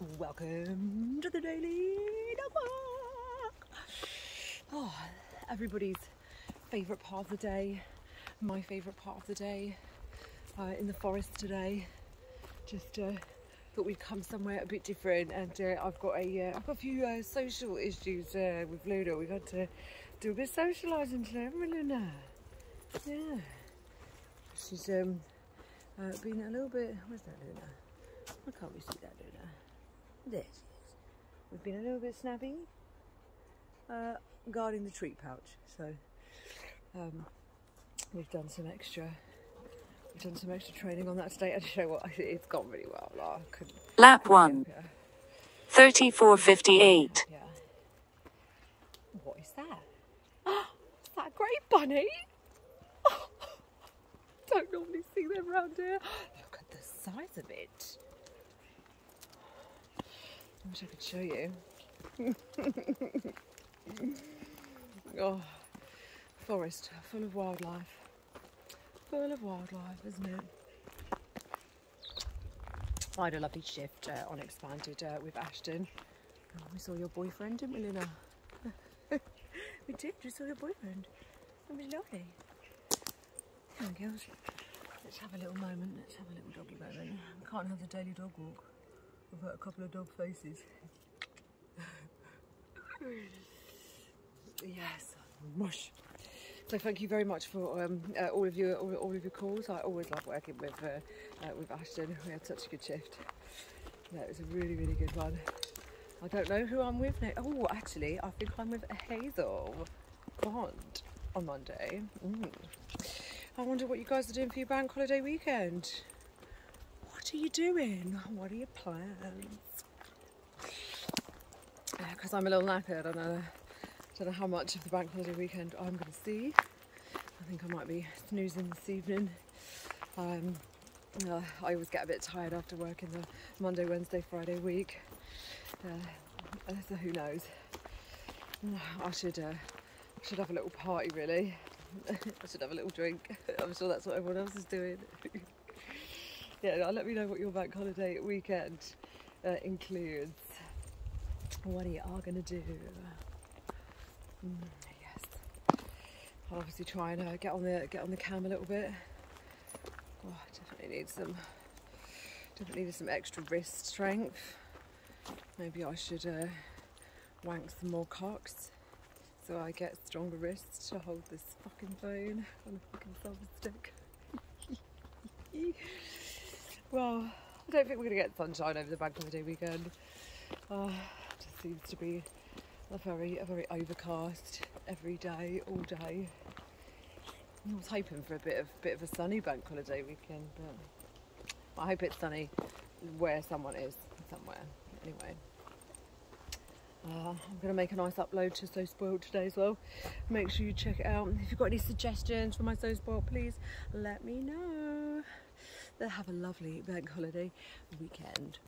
Welcome to the Daily Dog Walk. Oh, everybody's favourite part of the day, my favourite part of the day, uh, in the forest today. Just uh, thought we'd come somewhere a bit different, and uh, I've got a, have uh, got a few uh, social issues uh, with Luna. We've had to do a bit of socialising today, haven't we, Luna? Yeah. She's um, been a little bit. Where's that, Luna? I can't we see that, Luna? There she is. We've been a little bit snappy uh, guarding the treat pouch. So um, we've done some extra. We've done some extra training on that today. And show what it's gone really well. Like, Lap one. 3458. Yeah. What is that? is that a great bunny? Don't normally see them around here. Look at the size of it. I wish I could show you. oh, forest full of wildlife. Full of wildlife, isn't it? I had a lovely shift uh, on Xpanded uh, with Ashton. Oh, we saw your boyfriend, didn't we, Luna? we did, we saw your boyfriend. It was lovely. Come on, girls. Let's have a little moment. Let's have a little doggy moment. Can't have the daily dog walk. I've got a couple of dog faces. yes, mush. So thank you very much for um, uh, all of your all, all, of your calls. I always love working with uh, uh, with Ashton. We had such a good shift. It was a really really good one. I don't know who I'm with now. Oh, actually, I think I'm with Hazel Bond on Monday. Mm. I wonder what you guys are doing for your bank holiday weekend. What are you doing? What are your plans? Because uh, I'm a little knackered. I don't know, don't know how much of the bank holiday weekend I'm going to see. I think I might be snoozing this evening. Um, uh, I always get a bit tired after working the Monday, Wednesday, Friday week. Uh, so who knows? I should uh, should have a little party really. I should have a little drink. I'm sure that's what everyone else is doing. yeah, let me know what your bank holiday weekend uh, includes. What are you all gonna do? Mm, yes, I'll obviously try and uh, get on the get on the cam a little bit. Oh, definitely need some definitely need some extra wrist strength. Maybe I should uh, wank some more cocks so I get stronger wrists to hold this fucking phone on a fucking silver stick. Well, I don't think we're going to get sunshine over the bank holiday weekend. Uh, it just seems to be a very, a very overcast every day, all day. I was hoping for a bit of, bit of a sunny bank holiday weekend, but I hope it's sunny where someone is, somewhere. Anyway. Uh, I'm going to make a nice upload to So Spoiled today as well. Make sure you check it out. If you've got any suggestions for my So Spoiled, please let me know. They have a lovely bank holiday weekend.